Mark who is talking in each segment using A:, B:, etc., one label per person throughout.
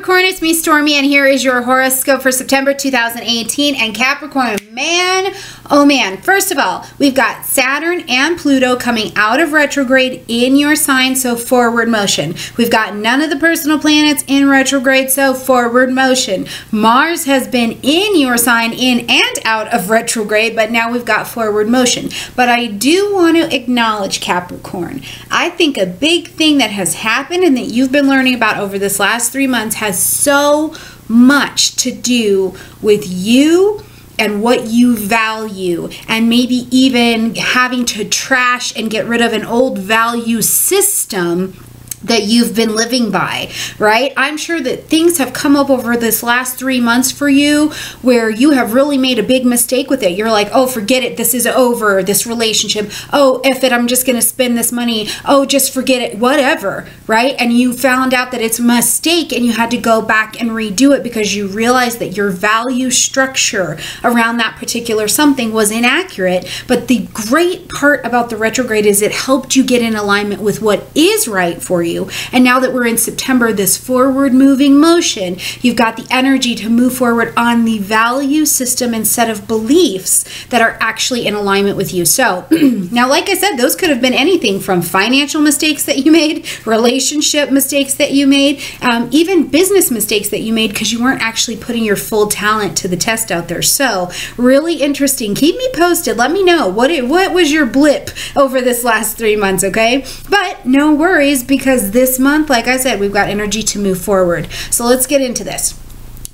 A: Capricorn, it's me, Stormie, and here is your horoscope for September 2018. And Capricorn, man, oh man. First of all, we've got Saturn and Pluto coming out of retrograde in your sign, so forward motion. We've got none of the personal planets in retrograde, so forward motion. Mars has been in your sign, in and out of retrograde, but now we've got forward motion. But I do want to acknowledge Capricorn. I think a big thing that has happened and that you've been learning about over this last three months has so much to do with you and what you value, and maybe even having to trash and get rid of an old value system that you've been living by, right? I'm sure that things have come up over this last three months for you where you have really made a big mistake with it. You're like, oh, forget it. This is over, this relationship. Oh, if it, I'm just going to spend this money. Oh, just forget it, whatever, right? And you found out that it's a mistake and you had to go back and redo it because you realized that your value structure around that particular something was inaccurate. But the great part about the retrograde is it helped you get in alignment with what is right for you you. And now that we're in September, this forward moving motion, you've got the energy to move forward on the value system and set of beliefs that are actually in alignment with you. So, now, like I said, those could have been anything from financial mistakes that you made, relationship mistakes that you made, um, even business mistakes that you made because you weren't actually putting your full talent to the test out there. So, really interesting. Keep me posted. Let me know what it, what was your blip over this last three months, okay? But no worries because because this month, like I said, we've got energy to move forward. So let's get into this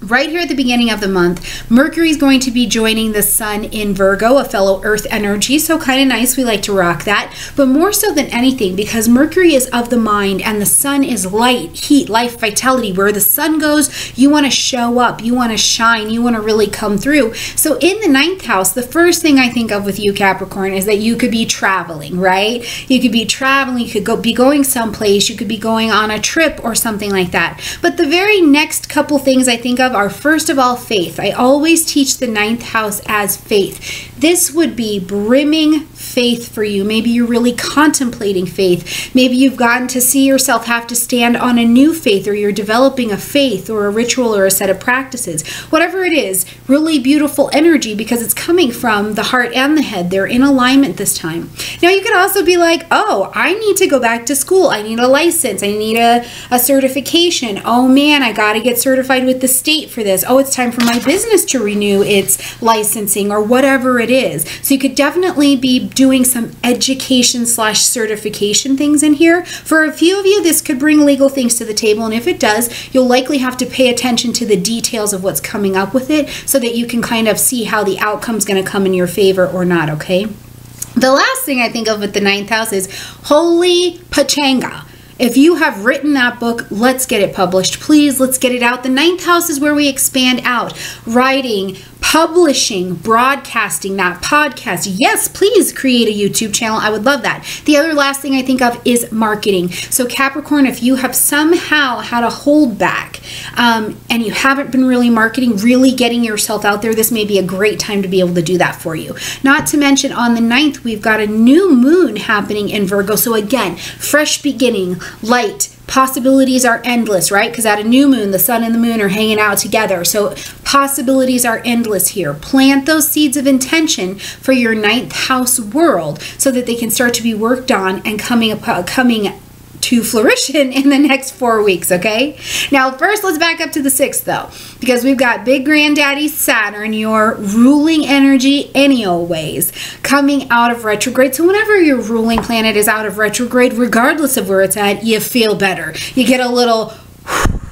A: right here at the beginning of the month, Mercury is going to be joining the Sun in Virgo, a fellow Earth energy. So, kind of nice. We like to rock that. But more so than anything, because Mercury is of the mind and the Sun is light, heat, life, vitality. Where the Sun goes, you want to show up, you want to shine, you want to really come through. So, in the ninth house, the first thing I think of with you, Capricorn, is that you could be traveling, right? You could be traveling, you could go be going someplace, you could be going on a trip or something like that. But the very next couple things I think of are first of all faith. I always teach the ninth house as faith. This would be brimming faith for you. Maybe you're really contemplating faith. Maybe you've gotten to see yourself have to stand on a new faith, or you're developing a faith or a ritual or a set of practices. Whatever it is, really beautiful energy because it's coming from the heart and the head. They're in alignment this time. Now, you could also be like, oh, I need to go back to school. I need a license. I need a, a certification. Oh man, I got to get certified with the state for this. Oh, it's time for my business to renew its licensing or whatever it is. So you could definitely be doing doing some education slash certification things in here. For a few of you, this could bring legal things to the table, and if it does, you'll likely have to pay attention to the details of what's coming up with it so that you can kind of see how the outcome's going to come in your favor or not, okay? The last thing I think of with the ninth house is holy pachanga. If you have written that book, let's get it published. Please, let's get it out. The ninth house is where we expand out. Writing, publishing, broadcasting that podcast. Yes, please create a YouTube channel. I would love that. The other last thing I think of is marketing. So, Capricorn, if you have somehow had a hold back um, and you haven't been really marketing, really getting yourself out there, this may be a great time to be able to do that for you. Not to mention, on the 9th, we've got a new moon happening in Virgo. So, again, fresh beginning, light possibilities are endless, right? Because at a new moon, the sun and the moon are hanging out together. So possibilities are endless here. Plant those seeds of intention for your ninth house world so that they can start to be worked on and coming up, uh, coming to fruition in the next four weeks, okay? Now, first, let's back up to the sixth, though, because we've got Big Granddaddy Saturn, your ruling energy, any old ways, coming out of retrograde. So, whenever your ruling planet is out of retrograde, regardless of where it's at, you feel better. You get a little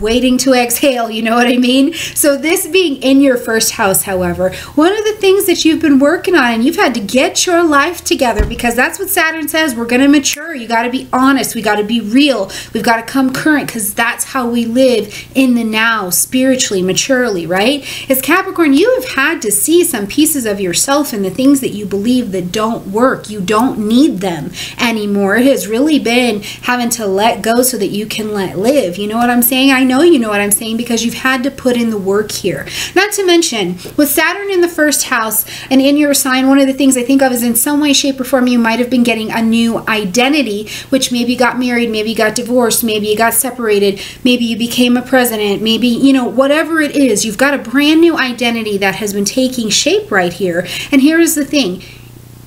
A: waiting to exhale, you know what I mean? So, this being in your first house, however, one of the things that you've been working on and you've had to get your life together because that's what Saturn says we're going to mature. You got to be honest, we got to be real, we've got to come current because that's how we live in the now, spiritually, maturely, right? As Capricorn, you have had to see some pieces of yourself and the things that you believe that don't work. You don't need them anymore. It has really been having to let go so that you can let live. You know what I'm saying? I know you know what I'm saying because you've had to put in the work here. Not to mention, with Saturn in the first house and in your sign, one of the things I think of is in some way, shape, or form, you might have been getting a new identity, which maybe you got married, maybe you got divorced, maybe you got separated, maybe you became a president, maybe, you know, whatever it is, you've got a brand new identity that has been taking shape right here. And here's the thing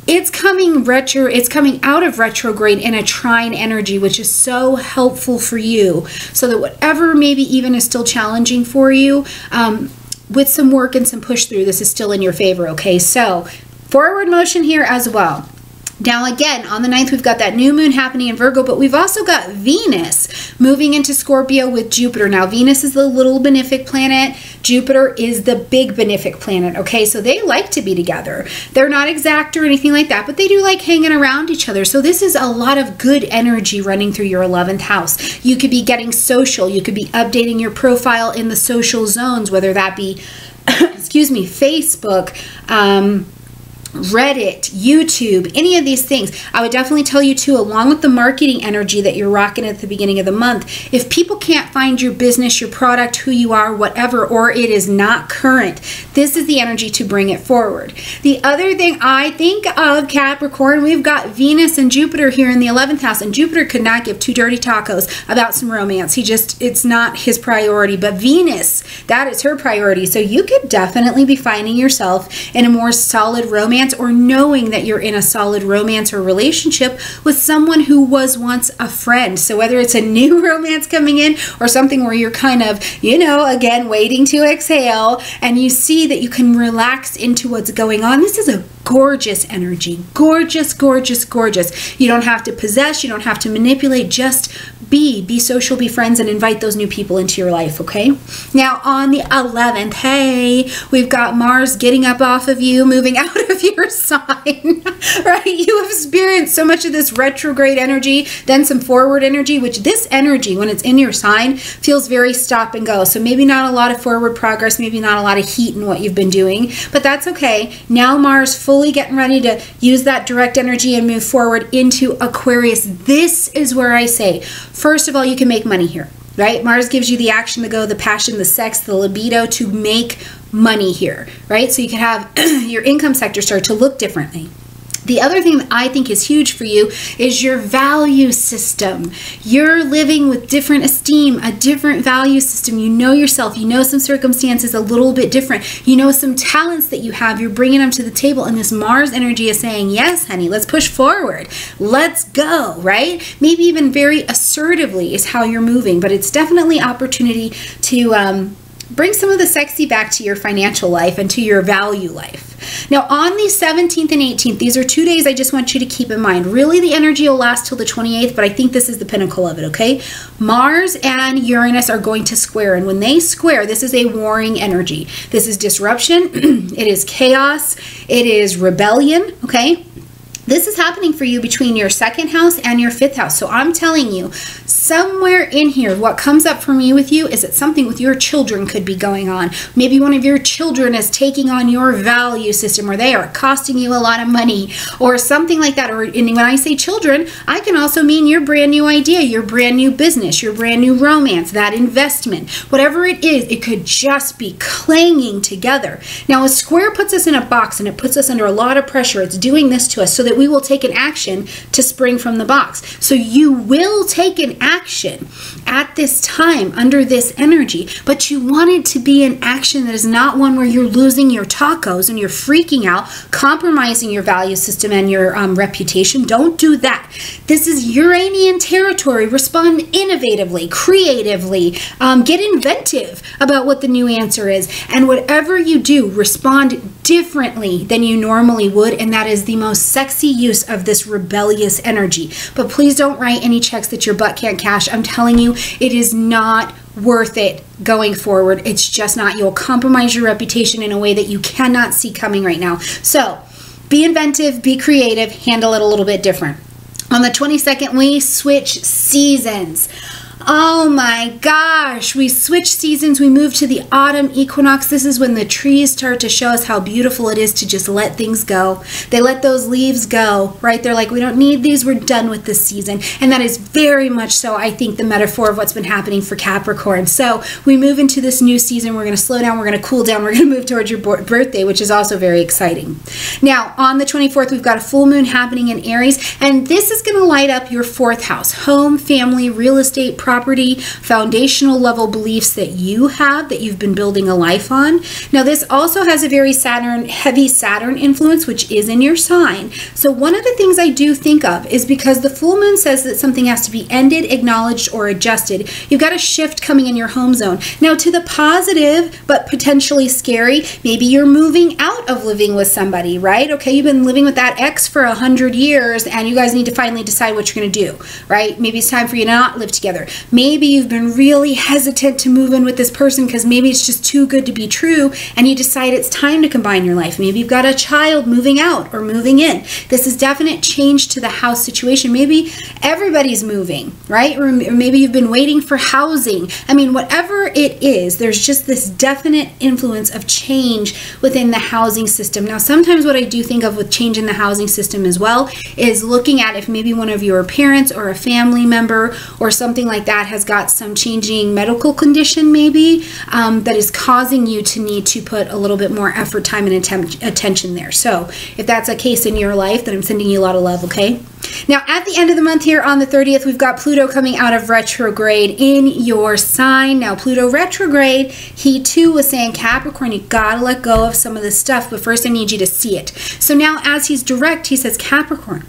A: it's coming retro it's coming out of retrograde in a trine energy which is so helpful for you so that whatever maybe even is still challenging for you um, with some work and some push through this is still in your favor okay? So forward motion here as well now, again, on the 9th, we've got that new moon happening in Virgo, but we've also got Venus moving into Scorpio with Jupiter. Now, Venus is the little benefic planet, Jupiter is the big benefic planet, okay? So they like to be together. They're not exact or anything like that, but they do like hanging around each other. So this is a lot of good energy running through your 11th house. You could be getting social, you could be updating your profile in the social zones, whether that be, excuse me, Facebook, um, Reddit, YouTube, any of these things. I would definitely tell you too, along with the marketing energy that you're rocking at the beginning of the month, if people can't find your business, your product, who you are, whatever, or it is not current, this is the energy to bring it forward. The other thing I think of Capricorn, we've got Venus and Jupiter here in the 11th house, and Jupiter could not give two dirty tacos about some romance. He just, it's not his priority, but Venus, that is her priority. So you could definitely be finding yourself in a more solid romance romance or knowing that you're in a solid romance or relationship with someone who was once a friend. So whether it's a new romance coming in or something where you're kind of, you know, again, waiting to exhale and you see that you can relax into what's going on, this is a gorgeous energy. Gorgeous, gorgeous, gorgeous. You don't have to possess, you don't have to manipulate, just be. Be social, be friends, and invite those new people into your life, okay? Now, on the 11th, hey, we've got Mars getting up off of you, moving out of your sign, right? You have experienced so much of this retrograde energy, then some forward energy, which this energy, when it's in your sign, feels very stop and go. So maybe not a lot of forward progress, maybe not a lot of heat in what you've been doing, but that's okay. Now Mars fully getting ready to use that direct energy and move forward into Aquarius. This is where I say, First of all, you can make money here, right? Mars gives you the action, the go, the passion, the sex, the libido to make money here, right? So you can have your income sector start to look differently. The other thing that I think is huge for you is your value system. You're living with different esteem, a different value system. You know yourself. You know some circumstances a little bit different. You know some talents that you have. You're bringing them to the table. And this Mars energy is saying, yes, honey, let's push forward. Let's go, right? Maybe even very assertively is how you're moving. But it's definitely opportunity to um, bring some of the sexy back to your financial life and to your value life. Now, on the 17th and 18th, these are two days I just want you to keep in mind. Really, the energy will last till the 28th, but I think this is the pinnacle of it, okay? Mars and Uranus are going to square, and when they square, this is a warring energy. This is disruption, it is chaos, it is rebellion, okay? This is happening for you between your second house and your fifth house. So I'm telling you, somewhere in here, what comes up for me with you is that something with your children could be going on. Maybe one of your children is taking on your value system or they are costing you a lot of money or something like that. Or and when I say children, I can also mean your brand new idea, your brand new business, your brand new romance, that investment. Whatever it is, it could just be clanging together. Now, a square puts us in a box and it puts us under a lot of pressure. It's doing this to us so that we will take an action to spring from the box. So you will take an action at this time under this energy, but you want it to be an action that is not one where you're losing your tacos and you're freaking out, compromising your value system and your um, reputation. Don't do that. This is Uranian territory. Respond innovatively, creatively, um, get inventive about what the new answer is. And whatever you do, respond differently than you normally would. And that is the most sexy use of this rebellious energy. But please don't write any checks that your butt can't cash. I'm telling you, it is not worth it going forward. It's just not. You'll compromise your reputation in a way that you cannot see coming right now. So be inventive, be creative, handle it a little bit different. On the 22nd, we switch seasons. Oh my gosh, we switch seasons. We move to the autumn equinox. This is when the trees start to show us how beautiful it is to just let things go. They let those leaves go, right? They're like, we don't need these, we're done with this season. And that is very much so, I think, the metaphor of what's been happening for Capricorn. So we move into this new season. We're going to slow down, we're going to cool down, we're going to move towards your birthday, which is also very exciting. Now, on the 24th, we've got a full moon happening in Aries, and this is going to light up your fourth house home, family, real estate, property property, foundational level beliefs that you have that you've been building a life on. Now, this also has a very Saturn, heavy Saturn influence, which is in your sign. So, one of the things I do think of is because the full moon says that something has to be ended, acknowledged, or adjusted, you've got a shift coming in your home zone. Now, to the positive, but potentially scary, maybe you're moving out of living with somebody, right? Okay, you've been living with that ex for a hundred years and you guys need to finally decide what you're going to do, right? Maybe it's time for you to not live together. Maybe you've been really hesitant to move in with this person because maybe it's just too good to be true and you decide it's time to combine your life. Maybe you've got a child moving out or moving in. This is definite change to the house situation. Maybe everybody's moving, right? Or maybe you've been waiting for housing. I mean, whatever it is, there's just this definite influence of change within the housing system. Now, sometimes what I do think of with change in the housing system as well is looking at if maybe one of your parents or a family member or something like that has got some changing medical condition maybe um, that is causing you to need to put a little bit more effort, time, and attempt, attention there. So if that's a case in your life, then I'm sending you a lot of love, okay? Now, at the end of the month here on the 30th, we've got Pluto coming out of retrograde in your sign. Now, Pluto retrograde, he too was saying, Capricorn, you gotta let go of some of this stuff, but first I need you to see it. So now, as he's direct, he says, Capricorn,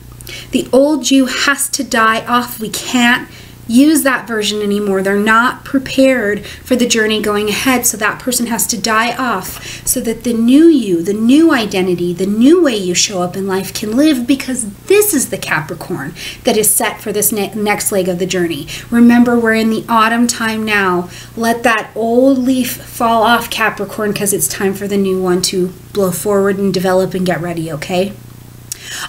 A: the old you has to die off. We can't use that version anymore. They're not prepared for the journey going ahead. So that person has to die off so that the new you, the new identity, the new way you show up in life can live because this is the Capricorn that is set for this ne next leg of the journey. Remember, we're in the autumn time now. Let that old leaf fall off, Capricorn, because it's time for the new one to blow forward and develop and get ready, okay?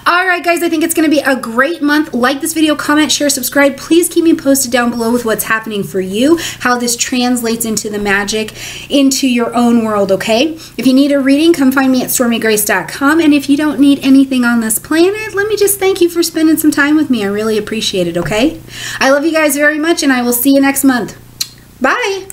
A: All right, guys, I think it's going to be a great month. Like this video, comment, share, subscribe. Please keep me posted down below with what's happening for you, how this translates into the magic, into your own world, okay? If you need a reading, come find me at stormiegrace.com. And if you don't need anything on this planet, let me just thank you for spending some time with me. I really appreciate it, okay? I love you guys very much, and I will see you next month. Bye.